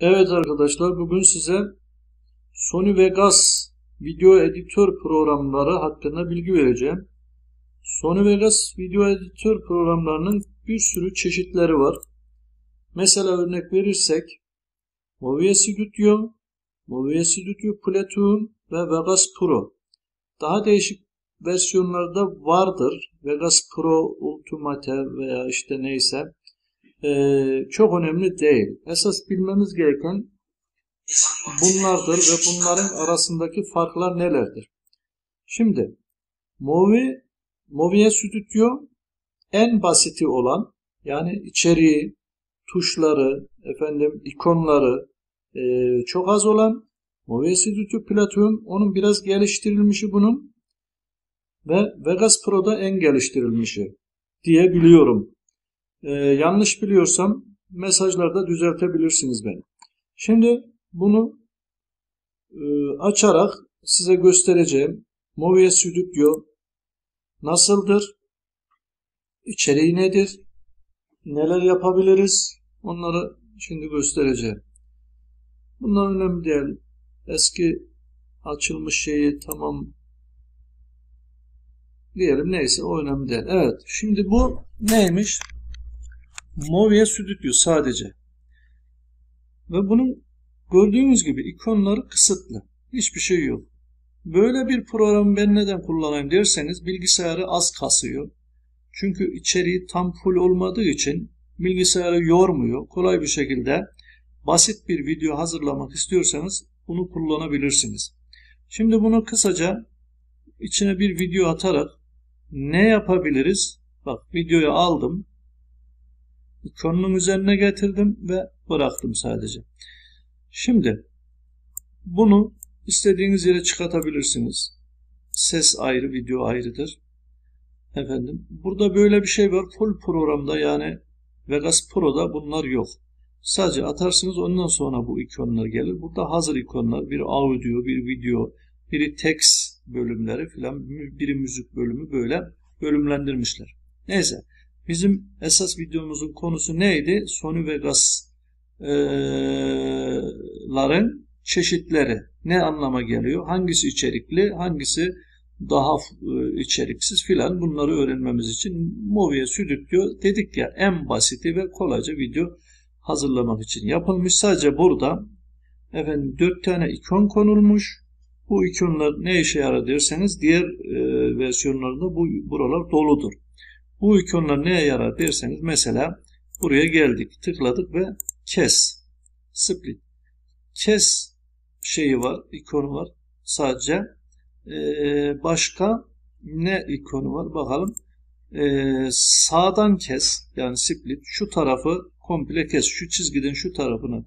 Evet arkadaşlar bugün size Sony Vegas video editör programları hakkında bilgi vereceğim. Sony Vegas video editör programlarının bir sürü çeşitleri var. Mesela örnek verirsek Movie Studio, Movie Studio Platinum ve Vegas Pro. Daha değişik versiyonlarda vardır. Vegas Pro Ultimate veya işte neyse e, çok önemli değil. Esas bilmemiz gereken bunlardır ve bunların arasındaki farklar nelerdir? Şimdi Movie, Movie Studio en basiti olan yani içeriği, tuşları, efendim ikonları e, çok az olan Movie Studio Platinum onun biraz geliştirilmişi bunun ve Vegas Pro'da en geliştirilmişi diye biliyorum. Ee, yanlış biliyorsam mesajlarda düzeltebilirsiniz beni. Şimdi bunu e, açarak size göstereceğim. Movie Studio nasıldır? İçeriği nedir? Neler yapabiliriz? Onları şimdi göstereceğim. Bunlar önemli değil. Eski açılmış şeyi tamam diyelim neyse o önemli değil. Evet şimdi bu neymiş? Movie Studio sadece. Ve bunun gördüğünüz gibi ikonları kısıtlı. Hiçbir şey yok. Böyle bir programı ben neden kullanayım derseniz bilgisayarı az kasıyor. Çünkü içeriği tam full olmadığı için bilgisayarı yormuyor. Kolay bir şekilde basit bir video hazırlamak istiyorsanız bunu kullanabilirsiniz. Şimdi bunu kısaca içine bir video atarak ne yapabiliriz? Bak videoyu aldım konunun üzerine getirdim ve bıraktım sadece. Şimdi bunu istediğiniz yere çıkartabilirsiniz. Ses ayrı, video ayrıdır. Efendim, burada böyle bir şey var. Full programda yani Vegas Pro'da bunlar yok. Sadece atarsınız ondan sonra bu ikonlar gelir. Burada hazır ikonlar, bir audio, bir video, biri text bölümleri filan, biri müzik bölümü böyle bölümlendirmişler. Neyse. Bizim esas videomuzun konusu neydi? Sony Vegas'ların e, çeşitleri ne anlama geliyor? Hangisi içerikli, hangisi daha e, içeriksiz filan bunları öğrenmemiz için Movie Studio dedik ya en basiti ve kolayca video hazırlamak için yapılmış. Sadece burada efendim 4 tane ikon konulmuş. Bu ikonlar ne işe yarar derseniz diğer e, versiyonlarında bu buralar doludur. Bu ikonlar neye yarar derseniz mesela buraya geldik, tıkladık ve kes, split. Kes şeyi var, ikonu var sadece. Ee, başka ne ikonu var bakalım. Ee, sağdan kes yani split şu tarafı komple kes. Şu çizgiden şu tarafını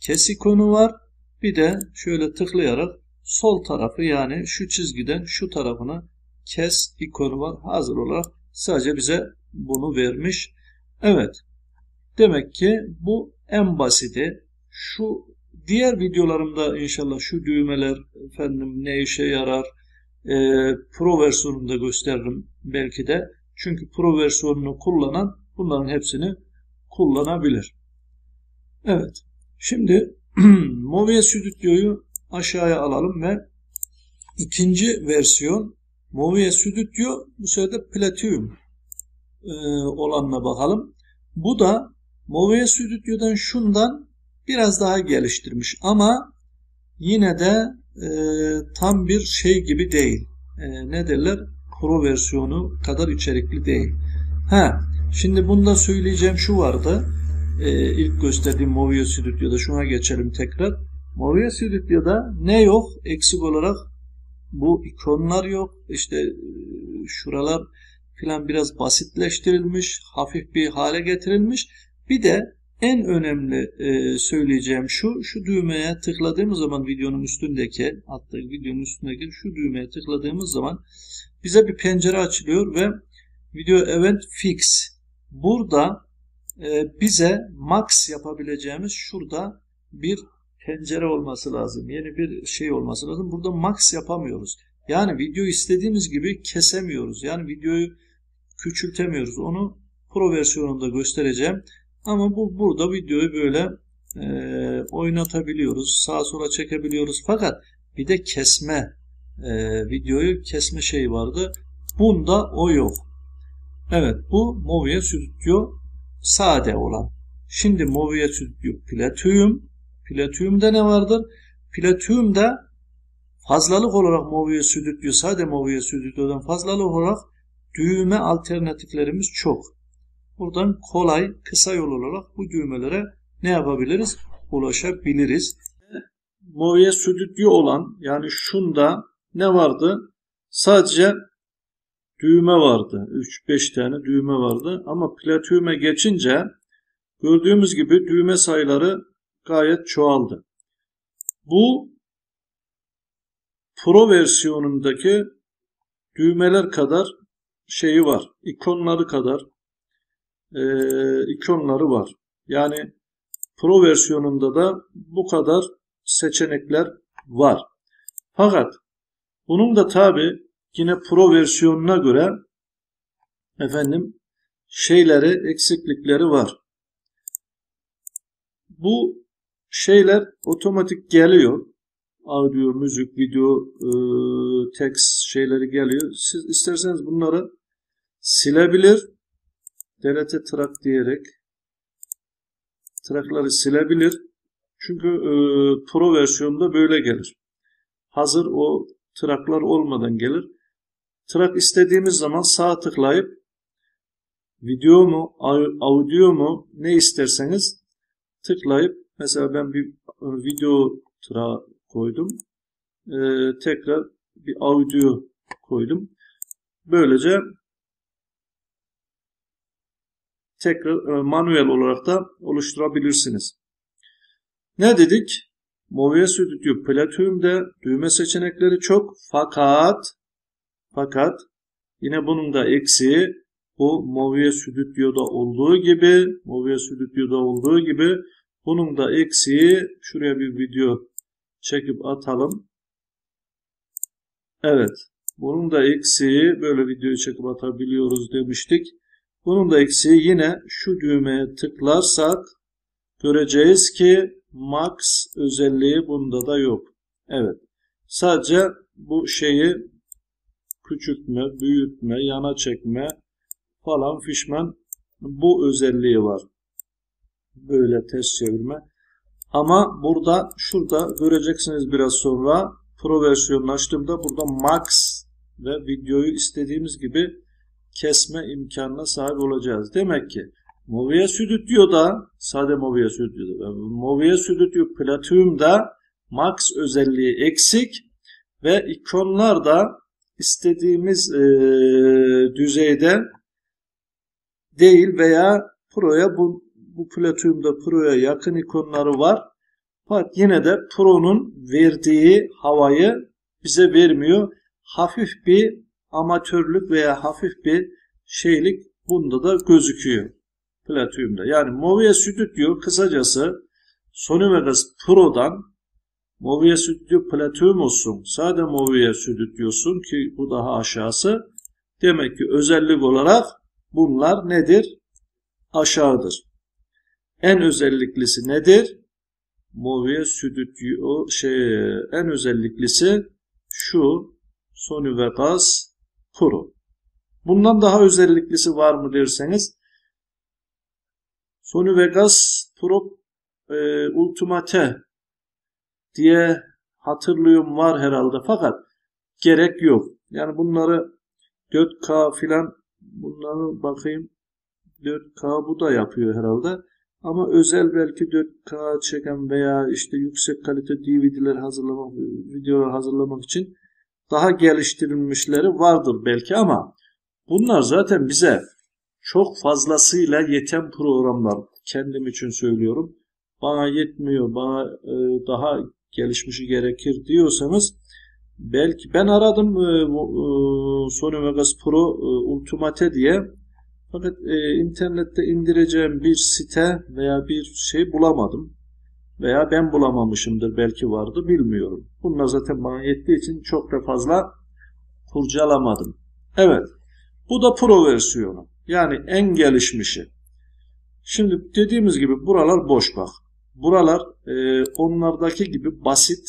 kes ikonu var. Bir de şöyle tıklayarak sol tarafı yani şu çizgiden şu tarafını kes ikonu var. Hazır olarak Sadece bize bunu vermiş. Evet. Demek ki bu en basiti. Şu diğer videolarımda inşallah şu düğmeler efendim ne işe yarar e, Pro versiyonunda gösteririm belki de. Çünkü Pro versiyonunu kullanan bunların hepsini kullanabilir. Evet. Şimdi Movie Studio'yu aşağıya alalım ve ikinci versiyon Movie Studio bu sefer Platinum e, olanına bakalım. Bu da Movie Studio'dan şundan biraz daha geliştirmiş ama yine de e, tam bir şey gibi değil. E, ne derler? Pro versiyonu kadar içerikli değil. Ha, şimdi bunda söyleyeceğim şu vardı. E, ilk gösterdiğim Movie Studio'da şuna geçelim tekrar. Movie Studio'da ne yok eksik olarak bu ikonlar yok. İşte e, şuralar filan biraz basitleştirilmiş, hafif bir hale getirilmiş. Bir de en önemli e, söyleyeceğim şu, şu düğmeye tıkladığımız zaman videonun üstündeki, hatta videonun üstündeki şu düğmeye tıkladığımız zaman bize bir pencere açılıyor ve video event fix. Burada e, bize max yapabileceğimiz şurada bir pencere olması lazım. Yeni bir şey olması lazım. Burada max yapamıyoruz. Yani video istediğimiz gibi kesemiyoruz. Yani videoyu küçültemiyoruz. Onu Pro versiyonunda göstereceğim. Ama bu burada videoyu böyle e, oynatabiliyoruz. Sağa sola çekebiliyoruz. Fakat bir de kesme e, videoyu kesme şeyi vardı. Bunda o yok. Evet bu Movie Studio sade olan. Şimdi Movie Studio Platinum. Platinum'da ne vardır? Platinum'da fazlalık olarak Movie Studio sade Movie Studio'dan fazlalık olarak düğme alternatiflerimiz çok. Buradan kolay, kısa yol olarak bu düğmelere ne yapabiliriz? Ulaşabiliriz. Movie Studio olan yani şunda ne vardı? Sadece düğme vardı. 3-5 tane düğme vardı. Ama Platinum'e geçince gördüğümüz gibi düğme sayıları gayet çoğaldı. Bu Pro versiyonundaki düğmeler kadar şeyi var. ikonları kadar e, ikonları var. Yani Pro versiyonunda da bu kadar seçenekler var. Fakat bunun da tabi yine Pro versiyonuna göre efendim şeyleri, eksiklikleri var. Bu şeyler otomatik geliyor. Audio, müzik, video, e, text şeyleri geliyor. Siz isterseniz bunları silebilir. Delete track diyerek trackları silebilir. Çünkü e, Pro versiyonda böyle gelir. Hazır o tracklar olmadan gelir. Track istediğimiz zaman sağ tıklayıp video mu, audio mu ne isterseniz tıklayıp mesela ben bir video track koydum. Ee, tekrar bir audio koydum. Böylece tekrar e, manuel olarak da oluşturabilirsiniz. Ne dedik? Movie Studio Platinum'da düğme seçenekleri çok fakat fakat yine bunun da eksiği bu Movie Studio'da olduğu gibi Movie Studio'da olduğu gibi bunun da eksiği şuraya bir video çekip atalım. Evet. Bunun da eksiği böyle videoyu çekip atabiliyoruz demiştik. Bunun da eksiği yine şu düğmeye tıklarsak göreceğiz ki max özelliği bunda da yok. Evet. Sadece bu şeyi küçültme, büyütme, yana çekme falan fişman bu özelliği var. Böyle test çevirme. Ama burada şurada göreceksiniz biraz sonra Pro versiyonunu açtığımda burada Max ve videoyu istediğimiz gibi kesme imkanına sahip olacağız. Demek ki Movie Studio'da sade Movie Studio'da Movie Studio Platinum'da Max özelliği eksik ve ikonlar da istediğimiz e, düzeyde değil veya Pro'ya bu, bu Platinum'da Pro'ya yakın ikonları var. Fakat yine de Pro'nun verdiği havayı bize vermiyor. Hafif bir amatörlük veya hafif bir şeylik bunda da gözüküyor. Platinum'da. Yani Movie Studio kısacası Sony Vegas Pro'dan Movie Studio Platinum olsun. Sade Movie Studio'sun ki bu daha aşağısı. Demek ki özellik olarak bunlar nedir? Aşağıdır. En özelliklisi nedir? Movie Studio şey en özelliklisi şu Sony Vegas Pro. Bundan daha özelliklisi var mı derseniz Sony Vegas Pro e, Ultimate diye hatırlıyorum var herhalde fakat gerek yok. Yani bunları 4K filan bunları bakayım 4K bu da yapıyor herhalde. Ama özel belki 4K çeken veya işte yüksek kalite DVD'ler hazırlamak, videolar hazırlamak için daha geliştirilmişleri vardır belki ama bunlar zaten bize çok fazlasıyla yeten programlar. Kendim için söylüyorum. Bana yetmiyor, bana e, daha gelişmişi gerekir diyorsanız belki ben aradım e, e, Sony Vegas Pro Ultimate diye fakat e, internette indireceğim bir site veya bir şey bulamadım. Veya ben bulamamışımdır belki vardı bilmiyorum. Bunlar zaten bana yettiği için çok da fazla kurcalamadım. Evet. Bu da Pro versiyonu. Yani en gelişmişi. Şimdi dediğimiz gibi buralar boş bak. buralar e, onlardaki gibi basit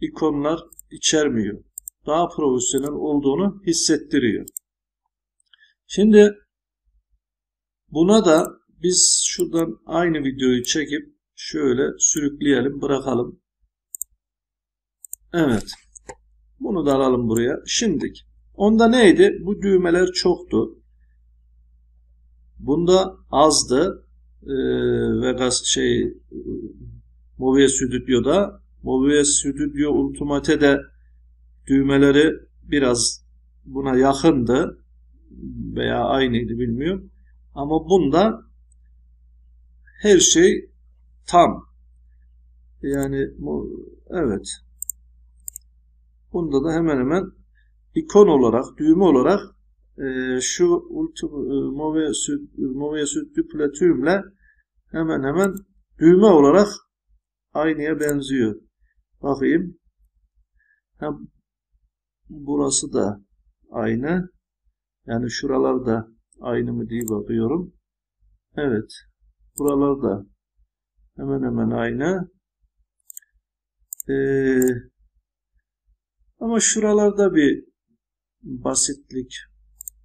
ikonlar içermiyor. Daha profesyonel olduğunu hissettiriyor. Şimdi buna da biz şuradan aynı videoyu çekip şöyle sürükleyelim, bırakalım. Evet. Bunu da alalım buraya. Şimdik. Onda neydi? Bu düğmeler çoktu. Bunda azdı. Ee, Vegas şey Movie Studio'da Movie Studio Ultimate'de düğmeleri biraz buna yakındı veya aynıydı bilmiyorum. Ama bunda her şey tam. Yani evet. Bunda da hemen hemen ikon olarak, düğme olarak e, şu Movia Sütlü Platinum'le hemen hemen düğme olarak aynıya benziyor. Bakayım. Hem burası da aynı. Yani şuralar da aynı mı diye bakıyorum. Evet. Buralar da hemen hemen aynı. Ee, ama şuralarda bir basitlik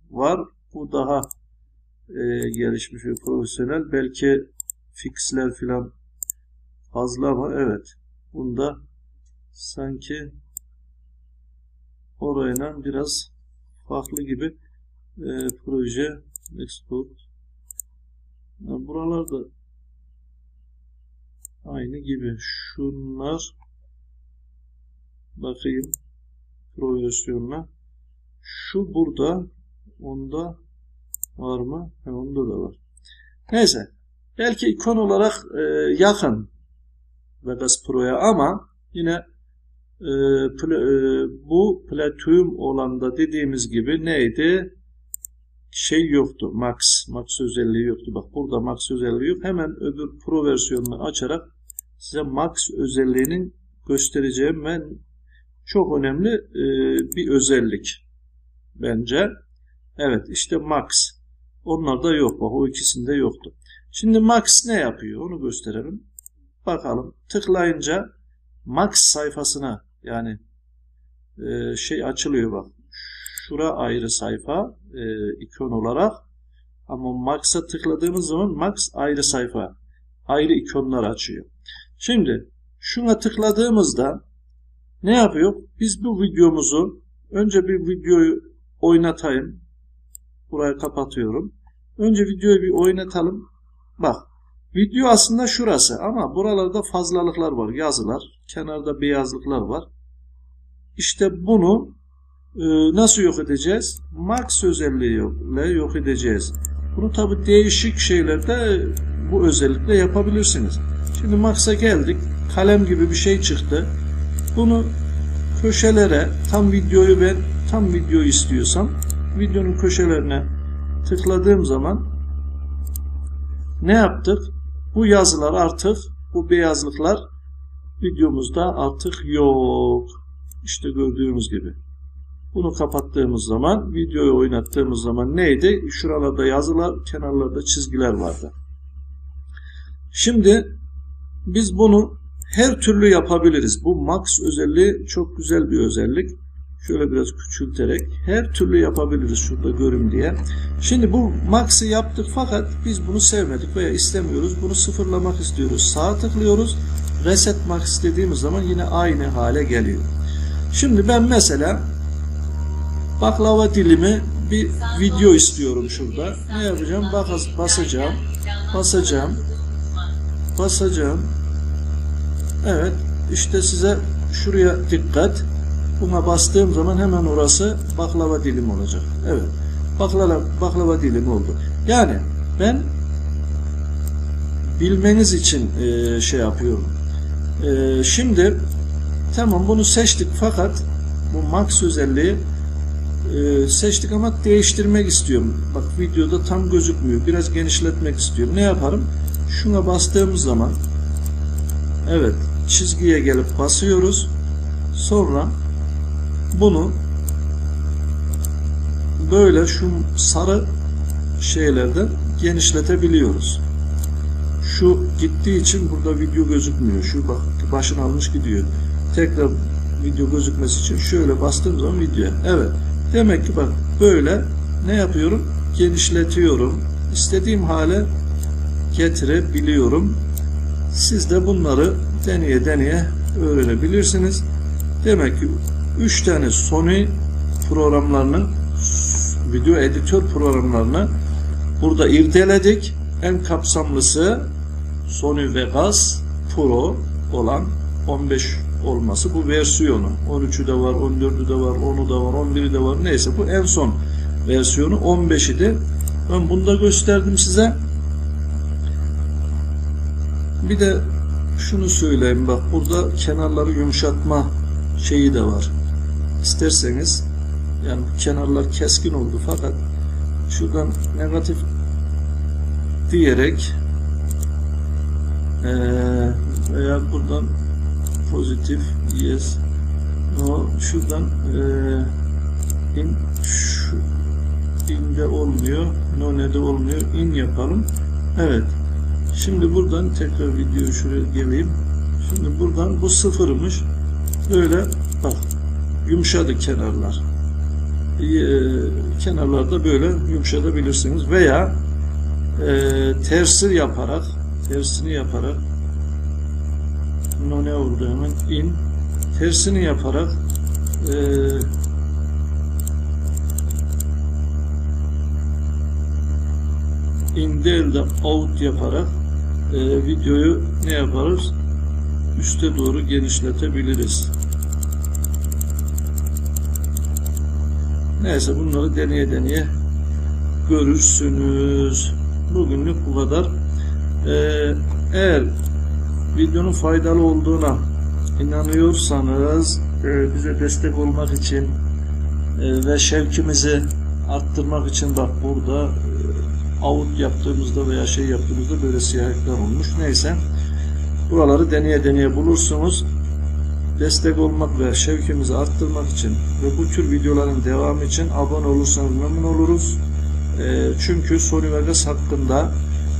var. Bu daha e, gelişmiş ve profesyonel. Belki fixler filan fazla ama evet. Bunda sanki orayla biraz farklı gibi e, proje export yani buralarda aynı gibi şunlar bakayım projeksiyonuna şu burada onda var mı? He, onda da var. Neyse. Belki ikon olarak e, yakın Vegas Pro'ya ama yine e, pl e, bu Platinum olanda dediğimiz gibi neydi? Şey yoktu. Max. Max özelliği yoktu. Bak burada Max özelliği yok. Hemen öbür Pro versiyonunu açarak size Max özelliğinin göstereceğim ben çok önemli e, bir özellik bence. Evet işte Max. Onlar da yok. Bak o ikisinde yoktu. Şimdi Max ne yapıyor? Onu gösterelim. Bakalım. Tıklayınca Max sayfasına yani e, şey açılıyor bak. Şura ayrı sayfa e, ikon olarak. Ama Max'a tıkladığımız zaman Max ayrı sayfa. Ayrı ikonlar açıyor. Şimdi şuna tıkladığımızda ne yapıyor? Biz bu videomuzu önce bir videoyu oynatayım. Burayı kapatıyorum. Önce videoyu bir oynatalım. Bak video aslında şurası ama buralarda fazlalıklar var. Yazılar. Kenarda beyazlıklar var. İşte bunu nasıl yok edeceğiz? Max özelliğiyle yok edeceğiz. Bunu tabi değişik şeylerde bu özellikle yapabilirsiniz. Şimdi Max'a geldik. Kalem gibi bir şey çıktı. Bunu köşelere tam videoyu ben tam videoyu istiyorsam videonun köşelerine tıkladığım zaman ne yaptık? Bu yazılar artık bu beyazlıklar videomuzda artık yok. İşte gördüğümüz gibi. Bunu kapattığımız zaman videoyu oynattığımız zaman neydi? Şuralarda yazılar, kenarlarda çizgiler vardı. Şimdi biz bunu her türlü yapabiliriz. Bu max özelliği çok güzel bir özellik. Şöyle biraz küçülterek her türlü yapabiliriz şurada görün diye. Şimdi bu max'ı yaptık fakat biz bunu sevmedik veya istemiyoruz. Bunu sıfırlamak istiyoruz. Sağa tıklıyoruz. Reset max dediğimiz zaman yine aynı hale geliyor. Şimdi ben mesela baklava dilimi bir video istiyorum şurada. Ne yapacağım? Bas, basacağım. Basacağım. Basacağım. Evet işte size şuraya dikkat. Buna bastığım zaman hemen orası baklava dilim olacak. Evet. Baklava, baklava dilim oldu. Yani ben bilmeniz için e, şey yapıyorum. E, şimdi tamam bunu seçtik fakat bu max özelliği e, seçtik ama değiştirmek istiyorum. Bak videoda tam gözükmüyor. Biraz genişletmek istiyorum. Ne yaparım? Şuna bastığımız zaman evet çizgiye gelip basıyoruz. Sonra bunu böyle şu sarı şeylerden genişletebiliyoruz. şu gittiği için burada video gözükmüyor. Şu bak başını almış gidiyor. Tekrar video gözükmesi için şöyle bastığım zaman video. Evet. Demek ki bak böyle ne yapıyorum? Genişletiyorum. İstediğim hale getirebiliyorum. Siz de bunları deneye deneye öğrenebilirsiniz. Demek ki 3 tane Sony programlarını video editör programlarını burada irdeledik. En kapsamlısı Sony Vegas Pro olan 15 olması bu versiyonu. 13'ü de var, 14'ü de var, 10'u da var, 11'i de var. Neyse bu en son versiyonu 15'idi. Ben bunu da gösterdim size. Bir de şunu söyleyeyim bak burada kenarları yumuşatma şeyi de var. İsterseniz yani kenarlar keskin oldu fakat şuradan negatif diyerek veya buradan pozitif yes no şuradan in şu inde olmuyor no ne de olmuyor in yapalım. Evet şimdi buradan tekrar video şuraya geleyim. Şimdi buradan bu sıfırmış böyle bak yumuşadı kenarlar. Kenarlarda böyle yumuşatabilirsiniz veya e, tersi yaparak tersini yaparak no ne oldu hemen? İn tersini yaparak e, in değil de out yaparak e, videoyu ne yaparız? Üste doğru genişletebiliriz. Neyse bunları deneye deneye görürsünüz. Bugünlük bu kadar. Ee, eğer videonun faydalı olduğuna inanıyorsanız e, bize destek olmak için e, ve şevkimizi arttırmak için bak burada e, out yaptığımızda veya şey yaptığımızda böyle siyah ekran olmuş. Neyse buraları deneye deneye bulursunuz. Destek olmak ve şevkimizi arttırmak için ve bu tür videoların devamı için abone olursanız memnun oluruz. E, çünkü Sony Vegas hakkında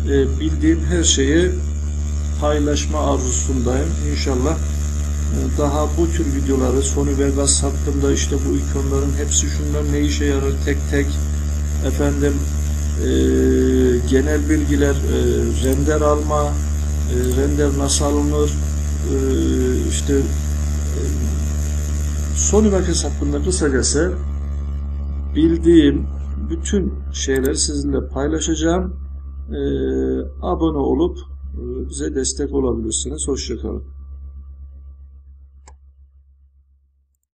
e, bildiğim her şeyi paylaşma arzusundayım. İnşallah e, daha bu tür videoları Sony Vegas hakkında işte bu ikonların hepsi şunlar ne işe yarar tek tek efendim e, genel bilgiler e, render alma e, render nasıl alınır e, işte e, Sony Vegas hakkında kısacası bildiğim bütün şeyleri sizinle paylaşacağım. Ee, abone olup e, bize destek olabilirsiniz. Hoşçakalın.